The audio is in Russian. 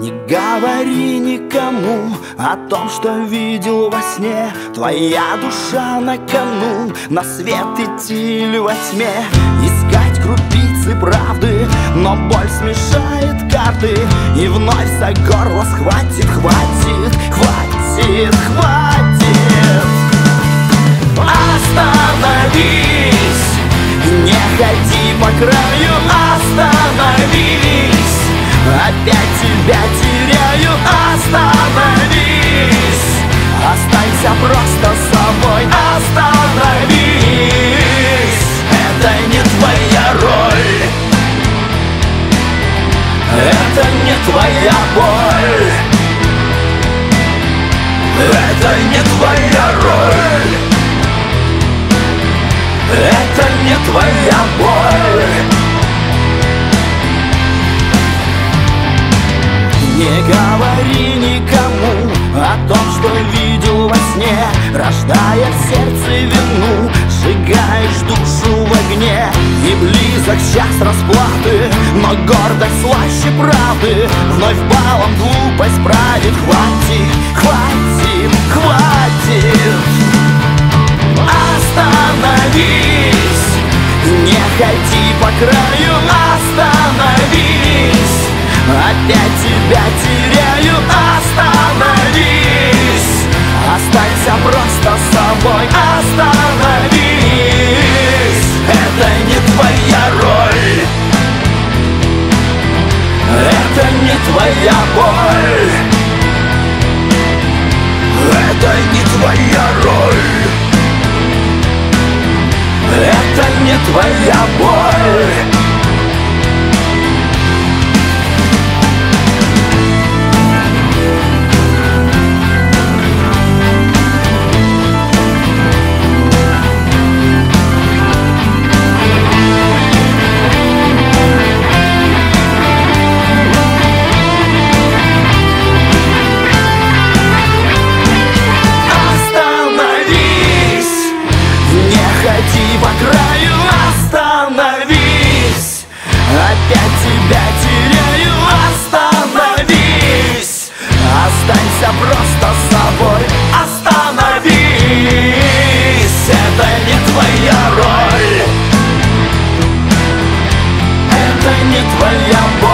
Не говори никому о том, что видел во сне. Твоя душа на кону, на свет идти или во тьме. Искать крупицы правды, но боль смешает карты. И вновь за горло схватит, хватит, Опять тебя теряю, остановись. Останься просто собой, остановись. Это не твоя роль. Это не твоя боль. Это не твоя роль. Это не твоя боль Не говори никому о том, что видел во сне. Рождая в сердце вину, сжигаешь душу в огне. И близок час расплаты, но гордость слаще правды. Вновь балом глупость правит, хватит, хватит, хватит. Остановись, не ходи по краю, остановись Опять тебя теряю, остановись. Останься просто собой, остановись. Это не твоя роль. Это не твоя боль. Это не твоя роль. Это не твоя боль Зайди по краю, остановись. Опять тебя теряю, остановись. Останься просто собой, остановись. Это не твоя роль. Это не твоя боль.